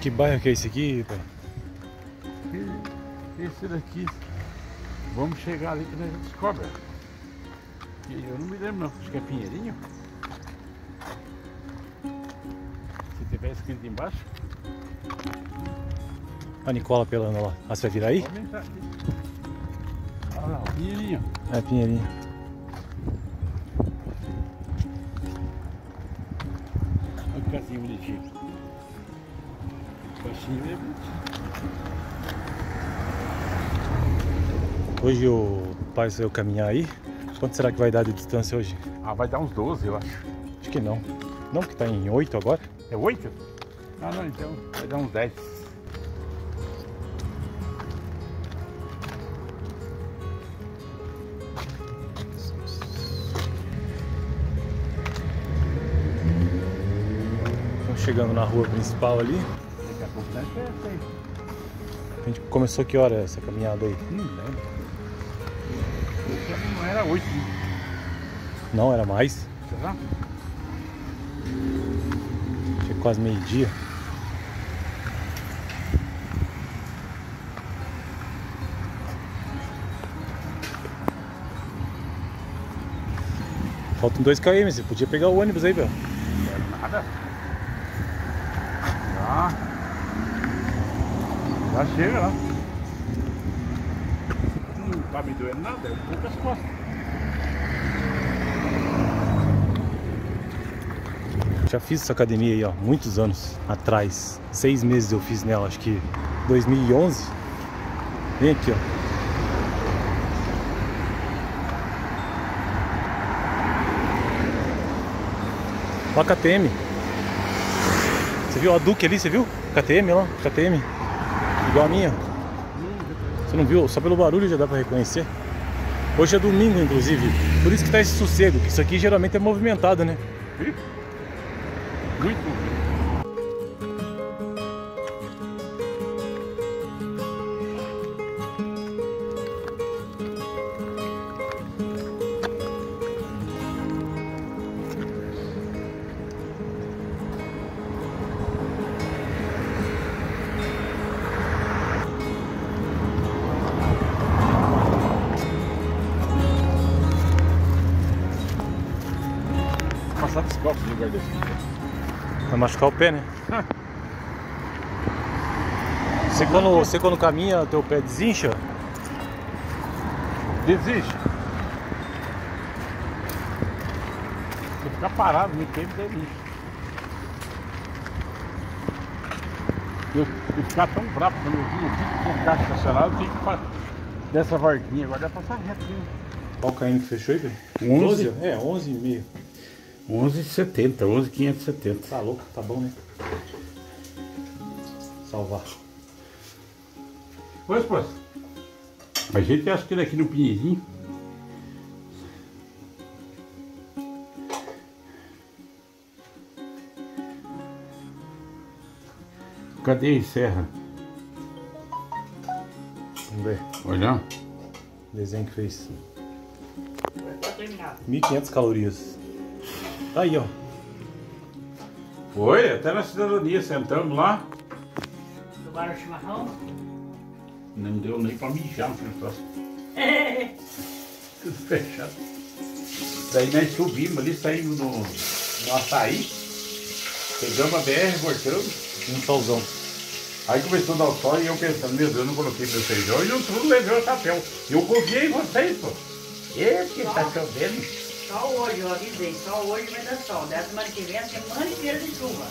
Que bairro que é esse aqui, pai? Esse daqui. Vamos chegar ali que nós descobre. Eu não me lembro não, acho que é Pinheirinho. Se tiver escrito embaixo, A Nicola pelando lá. Ah, você vai virar aí? pode entrar aqui. Olha lá, o Pinheirinho. É, Pinheirinho. Olha que casinha bonitinha. Caixinha é bonitinho. Hoje o pai saiu caminhar aí. Quanto será que vai dar de distância hoje? Ah, vai dar uns 12, eu acho. Acho que não. Não, que tá em 8 agora. É 8? Ah, não, então vai dar uns 10. Chegando na rua principal ali. Daqui a pouco nós perto. A gente começou que hora essa caminhada aí? Não lembro. Não era 8, Não, era mais. será? Tinha quase meio-dia. Faltam 2 km, você podia pegar o ônibus aí, velho. Nada. Já. Já chega lá. Não tá me doendo nada, é um pouco as costas. Já fiz essa academia aí, ó, muitos anos atrás. Seis meses eu fiz nela, acho que 2011. Vem aqui, ó. Ó a KTM. Você viu a Duke ali, você viu? KTM lá, KTM. Igual a minha. Você não viu? Só pelo barulho já dá pra reconhecer. Hoje é domingo, inclusive. Por isso que tá esse sossego, que isso aqui geralmente é movimentado, né? Muito. Passar psicólogo no lugar desse. Vai machucar o pé, né? Você quando, você quando caminha, teu pé desincha? Desiste. Se ficar parado muito tempo, desiste. Eu, eu ficar tão bravo quando eu vim aqui, com o carro estacionado, eu tinha que fazer dessa varquinha. Agora dá pra passar reto. Qual KM que fechou aí, velho? 11? 12? É, 11 e meio. 11,70, 11,570. Tá louco, tá bom, né? Salvar. Pois, pois. A gente acha que ele aqui no Pinheirinho. Cadê a serra? Vamos ver. Olha. O desenho que fez. 1.500 calorias. Tá aí, ó. Foi, até na cidadania, sentamos lá. Tomaram chimarrão? Não deu nem pra mijar no troço. Tudo fechado. Daí nós subimos ali, saímos no, no açaí. Pegamos a BR, voltamos. Um solzão. Aí começou a dar o sol e eu pensando, meu Deus, eu não coloquei meu feijão e eu tudo levei o chapéu. Eu confiei em vocês, pô. Esse tá chovendo. Só hoje, eu avisei, só hoje vai dar sol. Da semana que vem, a semana inteira de chuva.